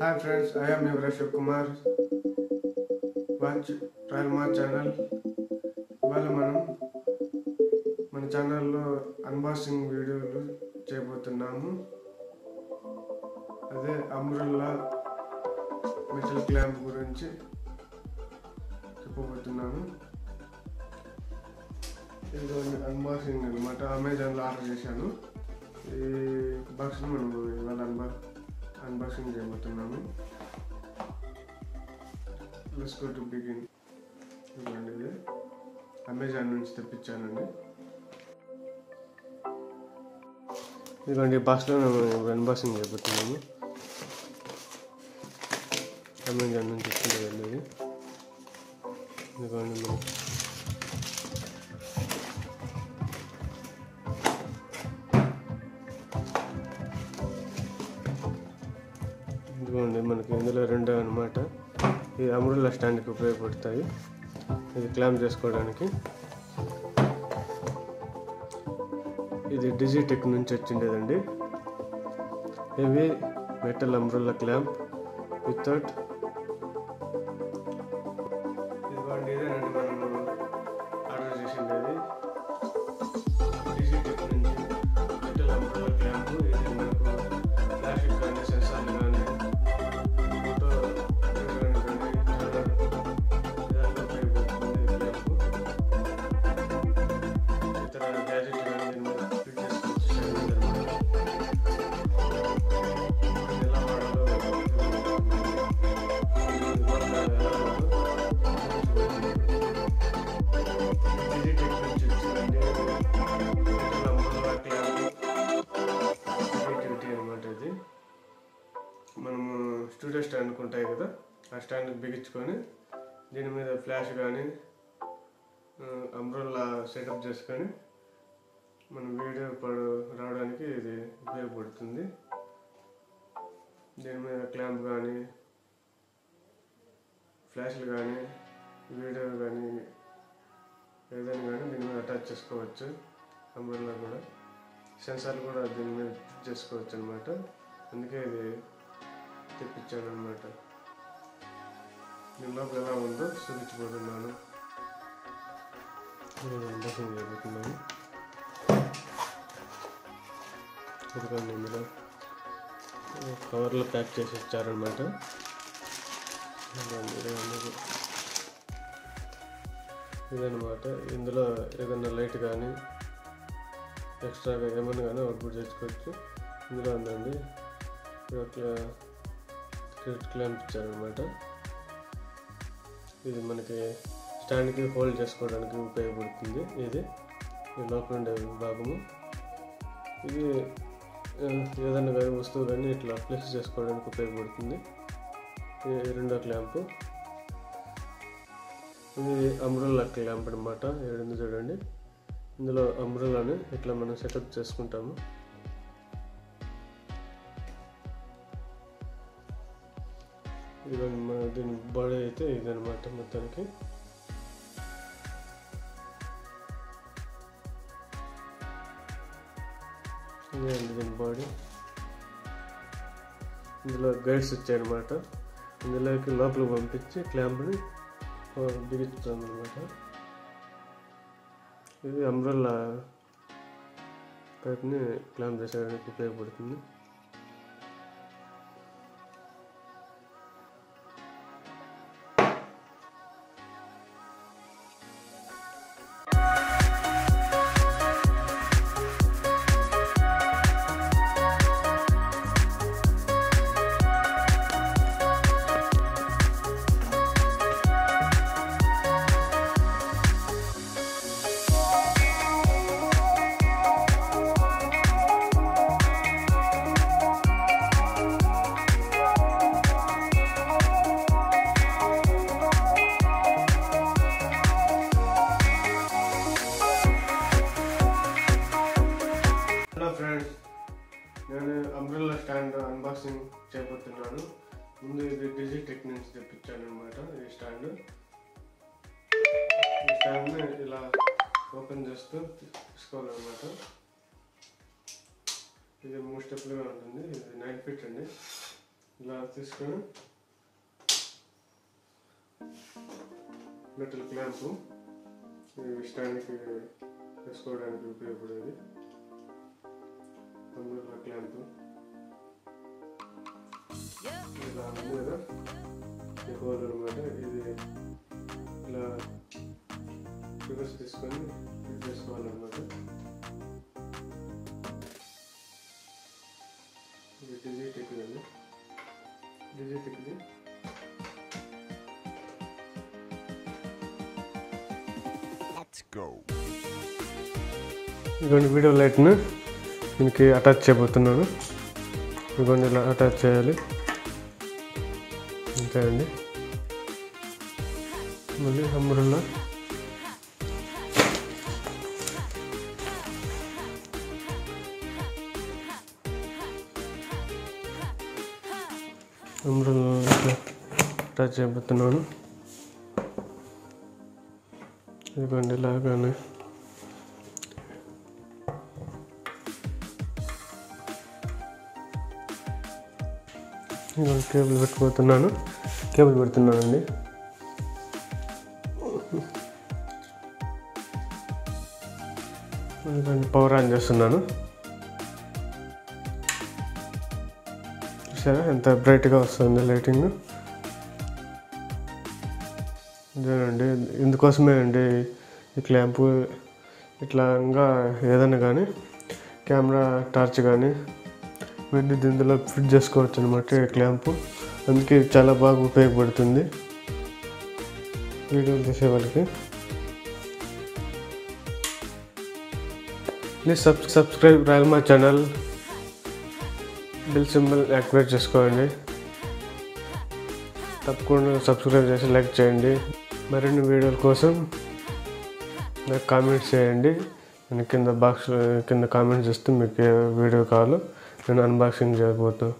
Hi friends I am your Shiv Kumar watch trial మా channel ఇవాళ మనం మన ఛానల్లో అన్బాక్సింగ్ వీడియోలు చేయబోతున్నాము. అదే అమ్రుల్లా మెటల్ క్లాంప్ గురించి చెప్పబోతున్నాను ఇది అన్బాక్సింగ్ అనమాట అమెజాన్లో ఆర్డర్ చేశాను. ఈ బాక్స్ని మనం ఇవాళ అన్బా అన్బాక్సింగ్ చేయబోతున్నాము లెట్స్ గో టు బిగిన్ ఇవ్వండి ఇది. అమెజాన్ నుంచి తెప్పించానండి. ఇదిగోండి బాక్స్లో మేము అన్బాక్సింగ్ చేయబోతున్నాము అమెజాన్ నుంచి ఇచ్చింది వెళ్ళేది. ఇదిగోండి మనం ఇదిగోండి మనకి ఇందులో రెండో అనమాట ఈ అమరుల స్టాండ్కి ఉపయోగపడతాయి. ఇది క్లాంప్ చేసుకోవడానికి. ఇది డిజిటెక్ నుంచి వచ్చిండేదండి. హెవీ మెటల్ అమ్రుల్లా క్లాంప్ వితౌట్ స్టాండ్ ఉంటాయి కదా ఆ స్టాండ్ బిగించుకొని దీని మీద ఫ్లాష్ కానీ అంబ్రోల్లా సెటప్ చేసుకొని మనం వీడియో పడు రావడానికి ఇది ఉపయోగపడుతుంది. దీని మీద క్లాంప్ కానీ ఫ్లాష్లు కానీ వీడియో కానీ ఏదైనా కానీ దీని మీద అటాచ్ చేసుకోవచ్చు అంబ్రెల్లా కూడా. సెన్సార్లు కూడా దీని మీద చేసుకోవచ్చు అనమాట అందుకే ఇది తెప్పించాను అనమాట దీని లోపల ఎలా ఉందో చూపించబోతున్నాను నేను అన్బాక్సింగ్ ఇందులో? కవర్లో ప్యాక్ చేసి ఇచ్చారనమాట ఇదనమాట ఇందులో ఏదైనా లైట్ కానీ ఎక్స్ట్రాగా ఏమైనా కానీ అవుట్పుట్ చేసుకోవచ్చు ఇందులో ఉందండి. క్రికెట్ క్లాంప్ ఇచ్చారనమాట ఇది మనకి స్టాండ్కి హోల్డ్ చేసుకోవడానికి ఉపయోగపడుతుంది. ఇది ఈ లోపల ఉండే భాగము. ఇది ఏదైనా కానీ వస్తువు కానీ ఇట్లా ఫ్లెక్స్ చేసుకోవడానికి ఉపయోగపడుతుంది. రెండో క్లాంపు ఇది అమ్రుల్లా క్లాంప్ అనమాట ఏడుంది చూడండి. ఇందులో అమ్రులాని ఇట్లా మనం సెటప్ చేసుకుంటాము. ఇదిగోండి మన దీని బాడీ అయితే ఇదనమాట మొత్తానికి. ఇదండి దీని బాడీ ఇందులో గైడ్స్ వచ్చాయన్నమాట. ఇందులోకి లోపల పంపించి క్లాంప్ని బిగించుతాం అనమాట ఇది అంబ్రెల్లా పైప్ని క్లాంప్ చేసేయడానికి ఉపయోగపడుతుంది. చేయబోతున్నాను ముందు ఇది డిజిటెక్ నుంచి తెప్పించాను అనమాట ఈ స్టాండ్ ఈ స్టాండ్ని ఇలా ఓపెన్ చేస్తూ తీసుకోవాలన్నమాట. ఇది మూడు స్టెప్లుగా ఉంటుంది. ఇది నైన్ ఫీట్ అండి. ఇలా తీసుకొని మెటల్ క్లాంపు ఈ స్టాండ్కి వేసుకోవడానికి ఉపయోగపడేది. అందులో క్లాంపు ఇలా ఉంది కదా ఈ హోల్ అనమాట ఇది ఇలా రివర్స్ తీసుకొని చేసుకోవాలన్నమాట ఇది అండి డిజిటెక్ది Let's go. ఇదిగోండి వీడియో లైట్ను దీనికి అటాచ్ చేయబోతున్నాను. ఇదిగోండి ఇలా అటాచ్ చేయాలి. అంతే అండి మళ్ళీ అంబ్రెల్లా అంబ్రెల్లా ఇట్లా అటాచ్ చేయబోతున్నాను. ఇదిగోండి ఇలాగానే కేబుల్ పెట్టుకోతున్నాను కేబుల్ పెడుతున్నానండి. పవర్ ఆన్ చేస్తున్నాను. చూసారా ఎంత బ్రైట్గా వస్తుంది లైటింగ్. అదేనండి ఇందుకోసమే అండి ఈ క్లాంపు. ఇట్లా ఇంకా ఏదైనా కానీ కెమెరా టార్చ్ కానీ ఇవన్నీ ఇందులో ఫిట్ చేసుకోవచ్చు అనమాట ఈ క్లాంపు. అందుకే చాలా బాగా ఉపయోగపడుతుంది. వీడియోలు తీసే వాళ్ళకి. ప్లీజ్ సబ్ సబ్స్క్రైబ్ రాయల్ మా ఛానల్. బిల్ సింబల్ యాక్టివేట్ చేసుకోండి. తప్పకుండా సబ్స్క్రైబ్ చేసి లైక్ చేయండి. మరిన్ని వీడియోల కోసం నాకు కామెంట్స్ చేయండి. నేను కింద బాక్స్ కింద కామెంట్స్ ఇస్తే మీకు ఏ వీడియో కావాలో నేను అన్బాక్సింగ్ చేయబోతాను